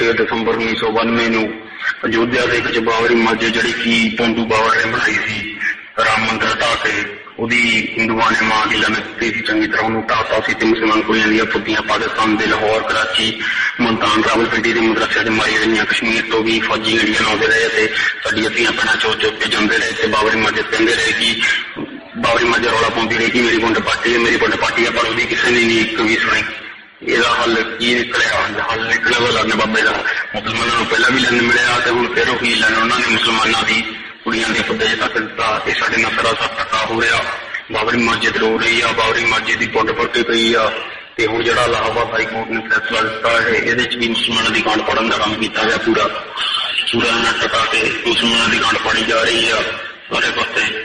چھ دسمبر نے بنا مندر ہندو نے ماں کی لگی طرح کراچی منتھان راول پنڈیشا چاریا گئی کشمیر تو بھی فوجی گیڑ بنا رہے تھے پھر چوتے جانے بابری ماجد کہ بابری ماجا رولا پا رہی پنڈ ہے میری پنڈ پارٹی ہے پر وہ کسی نے نہیں بھی سنی ਇਹਦਾ ਹੱਲ ਕੀ ਨਿਕਲਿਆ ਹੱਲ ਨਿਕਲਿਆ ਵਾ ਲੰਨ ਬਾਬੇ ਦਾ ਮੁਸਲਮਾਨਾਂ ਨੂੰ ਪਹਿਲਾਂ ਵੀ ਲੰਨ ਮਿਲਿਆ ਤੇ ਹੁਣ ਫਿਰ ਉਹੀ ਲੰਨ ਉਹਨਾਂ ਨੇ ਮੁਸਲਮਾਨਾਂ ਦੀ ਕੁੜੀਆਂ ਦੇ ਪੱਦੇ ਦਾ ਦਿੱਤਾ ਤੇ ਸਾਡੇ ਨਾਲ ਸਰਾ ਸਭ ਟੱਕਾ ਹੋ ਰਿਹਾ ਬਾਬਰੀ ਮਸਜਿਦ ਰੋ ਰਹੀ ਆ ਬਾਬਰੀ ਮਸਜਿਦ ਦੀ ਪੁੱਟ ਪੱਟੀ ਪਈ ਆ ਤੇ ਹੁਣ ਜਿਹੜਾ ਲਾਹੌਰ ਹਾਈ ਕੋਰਟ ਨੇ ਫੈਸਲਾ ਦਿੱਤਾ ਹੈ ਇਹਦੇ ਚ ਵੀ ਮੁਸਲਮਾਨਾਂ ਦੀ ਗਾਂਡ ਪੜਨ ਦਾ ਕੰਮ ਕੀਤਾ ਗਿਆ ਪੂਰਾ ਪੂਰਾ ਨਾਟਕ ਆ ਕੇ ਮੁਸਲਮਾਨਾਂ ਦੀ ਗਾਂਡ ਪੜੀ ਜਾ ਰਹੀ ਆ ਸਾਰੇ ਪਾਸੇ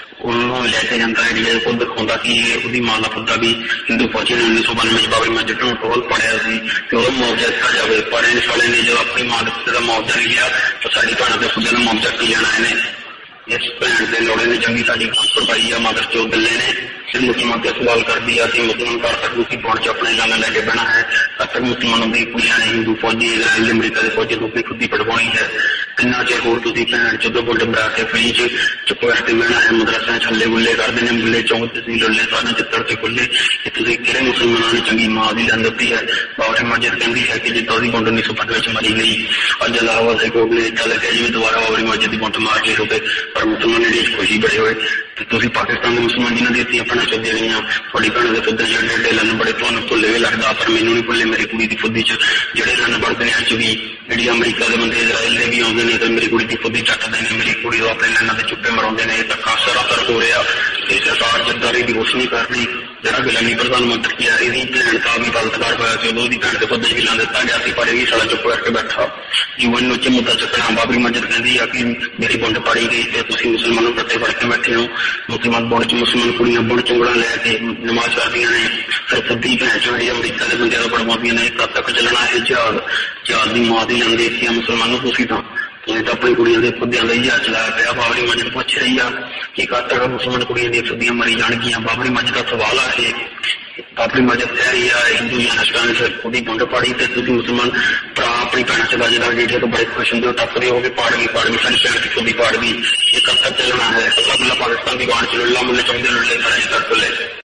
لے کے جانے کو دکھا کی ماں کا پتا بھی ہندو پہنچے نے انی سو بانوے بابئی مسجد پڑیا معاوضہ دکھا جائے پڑے والے نے جب اپنی ماں کے پوتے کا معاوضہ بھی لیا تو ساری پہن کے معاوضہ کی جانا اس لوڑے نے چنگی چیس ہے مگر جو گلے نے مسلمان سوال کر دیا کہ مسلمان کی اپنے گانا لے کے بنا ہے مسلمانوں کڑیاں نے ہندو فوجی اسرائیل امریکہ کے کے فوجی خودی پڑوانی ہے کنا ہور بھن چدو ہے مدرسے چھلے گلے کر دینے دینا ملے چوکے سارے چتر کے کھولے کہ مسلمانوں نے چنگی ماں بھی لین دتی ہے بابری مسجد ہے کہ جتو کی بنڈ انیس سو پندرہ چری گئی چل اللہ جی دوبارہ بابری مسجد کی بنڈ کے روپے ਪਰ ਮੁਸਲਮਾਨ ਜਿਹੜੇ ਖੁਸ਼ੀ ਬੜੇ ਹੋਏ ਤੇ ਤੁਸੀਂ ਪਾਕਿਸਤਾਨ ਦੇ ਮੁਸਲਮਾਨ ਜਿਨ੍ਹਾਂ ਦੀ ਅਸੀਂ ਆਪਣਾ ਚੱਦੇ ਰਹੀਆਂ ਤੁਹਾਡੀ ਕਹਣ ਦੇ ਫਿੱਦਰ ਜਿਹੜੇ ਡੱਡੇ ਲੰਨ ਬੜੇ ਤੁਹਾਨੂੰ ਭੁੱਲੇ ਵੀ ਲੱਗਦਾ ਪਰ ਮੈਨੂੰ ਨਹੀਂ ਭੁੱਲੇ ਮੇਰੀ ਕੁੜੀ ਦੀ ਫੁੱਦੀ ਚ ਜਿਹੜੇ ਲੰਨ ਬੜਦੇ ਨੇ ਅੱਜ ਵੀ ਜਿਹੜੀ ਅਮਰੀਕਾ ਦੇ ਬੰਦੇ ਇਜ਼ਰਾਈਲ ਦੇ ਵੀ ਆਉਂਦੇ ਨੇ ਤੇ ਮੇਰੀ ਕੁੜੀ ਦੀ ਫੁੱਦੀ ਚੱਕਦੇ ਨੇ ਮੇਰੀ ਕੁੜੀ ਨੂੰ ਆਪਣੇ ਲੰਨਾਂ ਦੇ ਚੁੱਪੇ ਮਰਾਉਂਦੇ ਨੇ ਇਹ ਤਾਂ ਕਾਸਰਾ ਕਰ ਹੋ ਰਿਹਾ ਇਹ ਸਰਕਾਰ ਜੱਦਾਰੀ ਦੀ ਰੋਸ਼ਨੀ ਕਰ ਰਹੀ ਜਿਹੜਾ ਗਿਲਾਨੀ ਪ੍ਰਧਾਨ ਮੰਤਰੀ ਆ ਇਹਦੀ ਭੈਣ ਦਾ ਵੀ ਬਲਤਕਾਰ ਹੋਇਆ ਸੀ ਉਹਦੀ ਭੈਣ ਦੇ ਫੁੱਦੇ ਵੀ ਲਾਂ ਦਿੱਤਾ ਗਿਆ ਸੀ ਪਰ ਇਹ ਵੀ ਸਾਲਾ ਚੁੱਪ ਕਰਕੇ ਬੈਠਾ جیون سکنا بابری مسجد لگایا بابری مسجد پوچھ رہی ہے کب تک مسلمان دودیاں مری جان گیا بابری ماجد کا سوال آئے بابری مسجد کہہ رہی ہے بنڈ پڑی مسلمان اپنی پینٹ چلا جا بیٹھے تو بڑے خوش ہوں ٹپ رہے ہو گئے پاڑ بھی پاڑ بھی ساری پینٹ کو بھی پاڑ بھی یہ کب تک چلنا ہے سب اللہ پاکستان کی بانڈ چلو اللہ ملے چاہیے لڑے گا جی تک لے